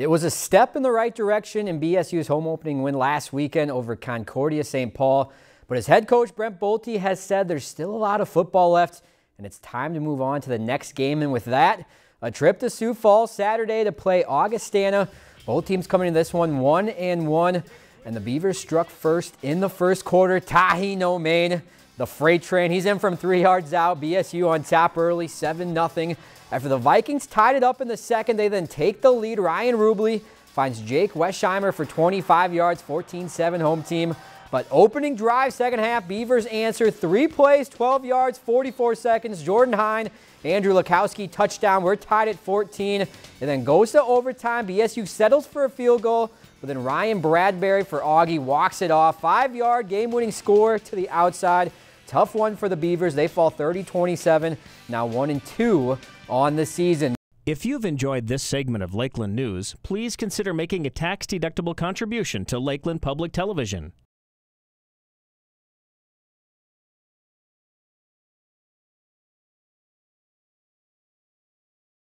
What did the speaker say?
It was a step in the right direction in BSU's home opening win last weekend over Concordia St. Paul. But as head coach Brent Bolte has said, there's still a lot of football left, and it's time to move on to the next game. And with that, a trip to Sioux Falls Saturday to play Augustana. Both teams coming to this one one and one, and the Beavers struck first in the first quarter. Tahi no main, the freight train. He's in from three yards out. BSU on top early, 7 0. After the Vikings tied it up in the second, they then take the lead. Ryan Rubley finds Jake Westheimer for 25 yards, 14-7 home team. But opening drive, second half, Beavers answer three plays, 12 yards, 44 seconds. Jordan Hine, Andrew Lukowski touchdown. We're tied at 14. And then goes to overtime. BSU settles for a field goal, but then Ryan Bradbury for Augie walks it off. Five yard game winning score to the outside. Tough one for the Beavers. They fall 30 27, now 1 and 2 on the season. If you've enjoyed this segment of Lakeland News, please consider making a tax deductible contribution to Lakeland Public Television.